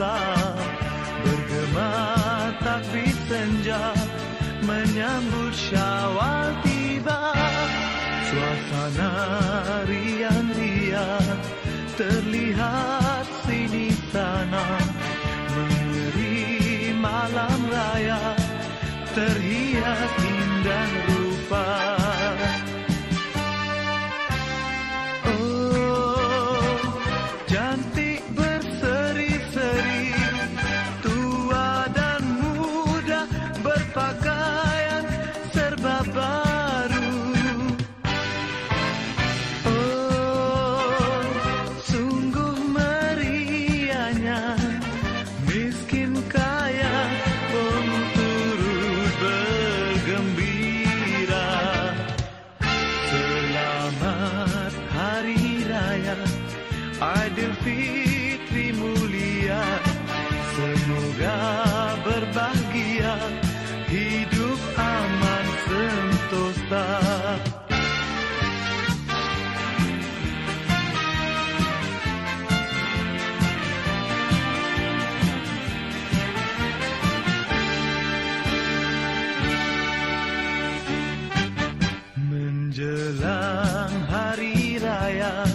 puasa Bergema takbir senja Menyambut syawal tiba. Suasana riang-riang Terlihat sini sana. Mengeri malam raya Terhias indah rupa Aidilfitri mulia. Semoga berbahagia Hidup aman sentosa. Menjelang hari raya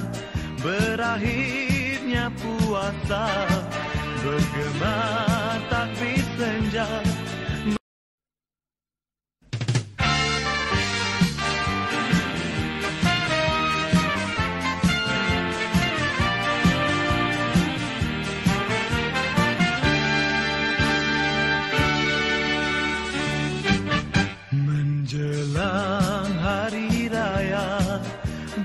Berakhirnya puasa Bergema takbir senja Menjelang hari raya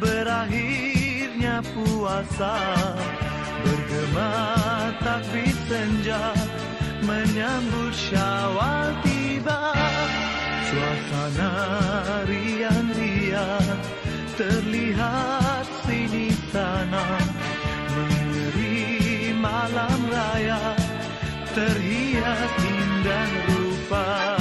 Berakhirnya puasa Bergema takbir senja Menyambut syawal tiba. Suasana riang-riang Terlihat sini sana. Mengeri malam raya Terhias indah rupa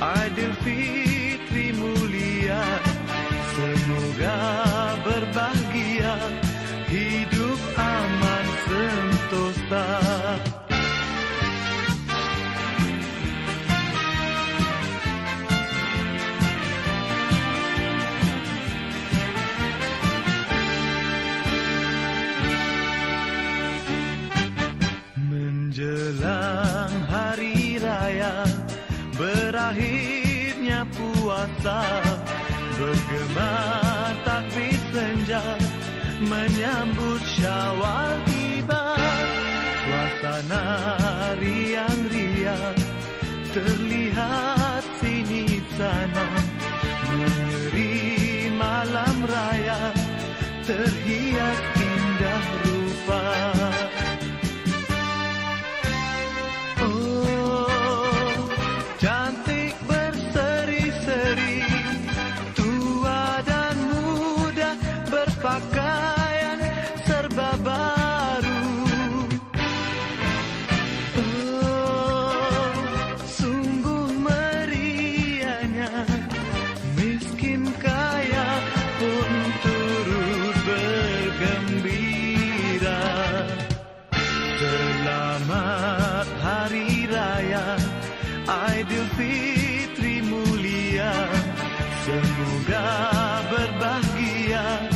Aidilfitri mulia Semoga berbahagia Hidup aman sentosa. Menjelang Berakhirnya puasa Bergema takbir senja Menyambut syawal tiba. Suasana Semoga berbahagia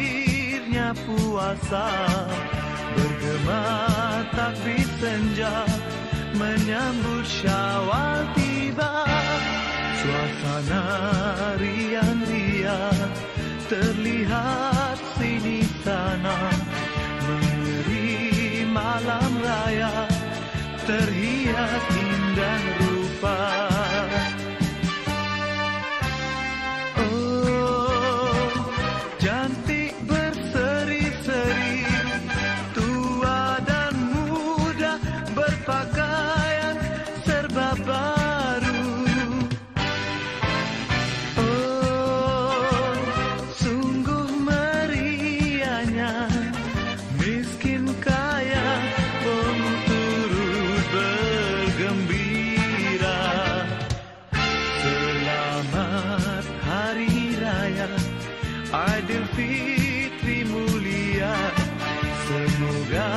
Akhirnya puasa. Bergema tapi senja Menyambut syawal tiba. Suasana riang-riang terlihat Aidilfitri mulia Semoga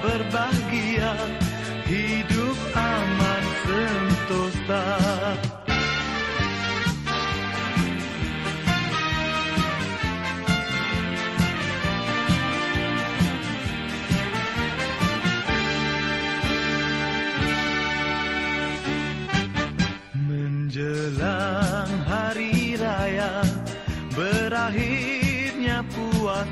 berbahagia. Hidup